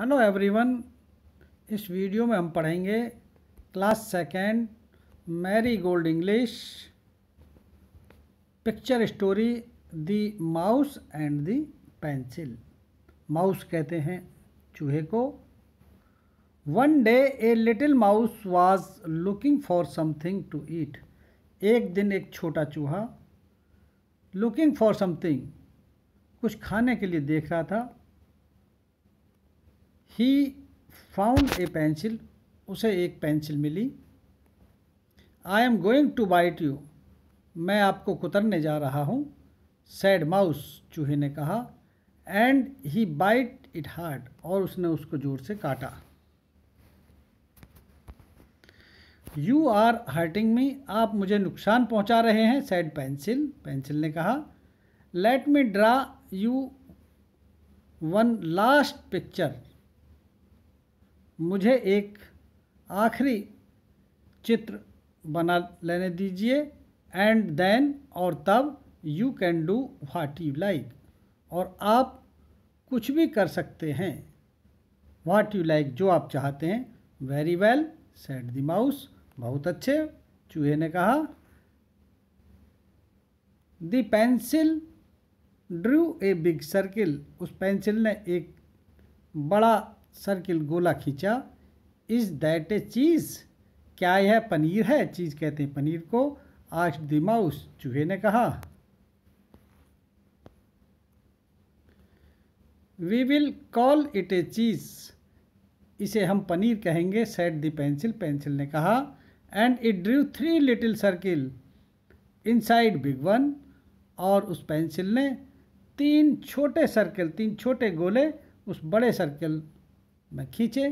Hello everyone इस video में हम पढ़ेंगे class second Marigold English picture story the mouse and the pencil mouse कहते हैं चूहे को। One day a little mouse was looking for something to eat एक दिन एक छोटा चूहा लुकिंग फॉर समथिंग कुछ खाने के लिए देख रहा था। ही फाउंड ए पेंसिल उसे एक pencil milli. I am going to bite you मैं आपको कुतरने जा रहा हूँ सैड माउस चूहे ने कहा and he bit it hard और उसने उसको ज़ोर से काटा। यू आर हर्टिंग मी आप मुझे नुकसान पहुँचा रहे हैं सैड पेंसिल पेंसिल ने कहा let me draw you one last picture मुझे एक आखिरी चित्र बना लेने दीजिए एंड देन और तब you can do what you like और आप कुछ भी कर सकते हैं। वाट यू लाइक जो आप चाहते हैं। Very well said the mouse बहुत अच्छे, चूहे ने कहा। The pencil drew a big circle उस पेंसिल ने एक बड़ा सर्किल गोला खींचा। इज़ दैट ए चीज़, क्या यह पनीर है? चीज़ कहते हैं पनीर को। आज द माउस चूहे ने कहा। We will call it a cheese इसे हम पनीर कहेंगे सेट द पेंसिल पेंसिल ने कहा। And it drew three little circle inside big one और उस पेंसिल ने तीन छोटे सर्कल तीन छोटे गोले उस बड़े सर्कल में खींचे।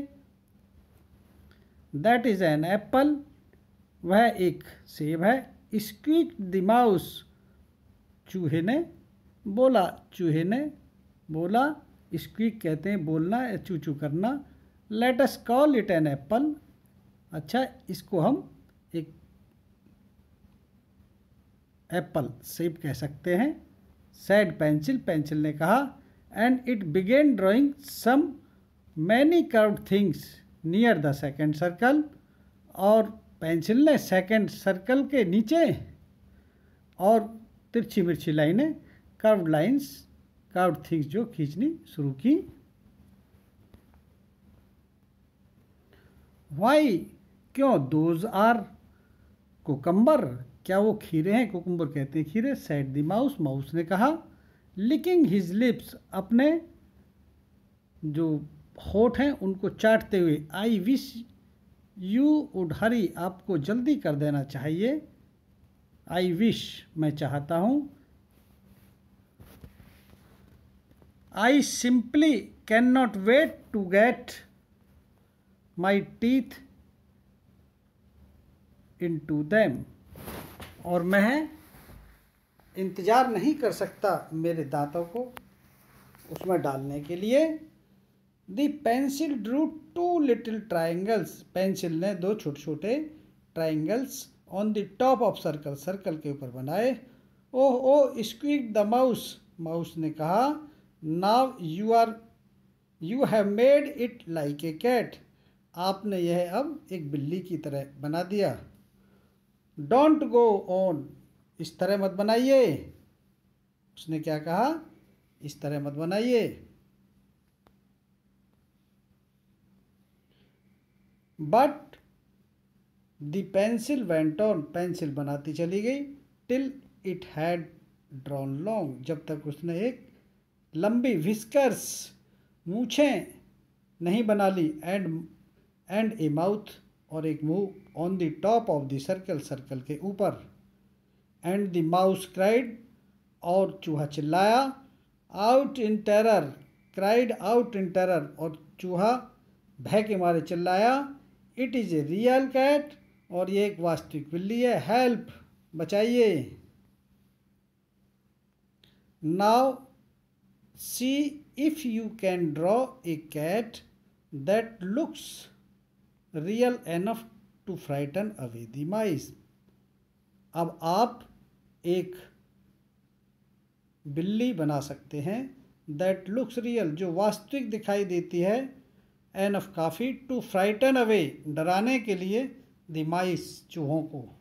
दैट इज़ एन एप्पल वह एक सेब है। स्क्वीक द माउस चूहे ने बोला। चूहे ने बोला। स्क्वीक कहते हैं बोलना या चू चू करना। Let us call it an apple अच्छा इसको हम एक एप्पल सेब कह सकते हैं। सैड पेंसिल पेंसिल ने कहा। And it began drawing some many curve things near the second circle और पेंसिल ने सेकेंड सर्कल के नीचे और तिरछी मिर्ची लाइनें कर्व लाइंस कर्व थिंग्स जो खींचनी शुरू की। वाई क्यों दोज आर कुकम्बर क्या वो खीरे हैं? कोकम्बर कहते हैं खीरे। सेट द माउस माउस ने कहा लिकिंग हिज लिप्स अपने जो होठ हैं, उनको चाटते हुए I wish, you would hurry, आपको जल्दी कर देना चाहिए। आई विश, मैं चाहता हूँ। I simply can not wait to get my teeth into them. और मैं इंतज़ार नहीं कर सकता मेरे दांतों को उसमें डालने के लिए। The pencil drew two little triangles pencil ने दो छोटे छोटे triangles on the top of circle circle के ऊपर बनाए। Oh oh squeak the mouse mouse ने कहा now you are you have made it like a cat आपने यह अब एक बिल्ली की तरह बना दिया। डोंट गो ऑन इस तरह मत बनाइए। उसने क्या कहा? इस तरह मत बनाइए। But the pencil went on pencil बनाती चली गई till it had drawn long जब तक उसने एक लंबी विस्कर्स मूछें नहीं बना ली एंड एंड ए माउथ और एक मुँह on the top of the circle circle के ऊपर. एंड द माउस क्राइड और चूहा चिल्लाया out in terror cried out in terror और चूहा भय के मारे चिल्लाया it is a real cat और ये एक वास्तविक बिल्ली है। हेल्प बचाइए। Now see if you can draw a cat that looks real enough to frighten away the mice अब आप एक बिल्ली बना सकते हैं दैट लुक्स रियल जो वास्तविक दिखाई देती है। एन ऑफ़ काफ़ी टू फ्राइटन अवे डराने के लिए दिमाइस माइस चूहों को।